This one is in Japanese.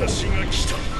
私が来た。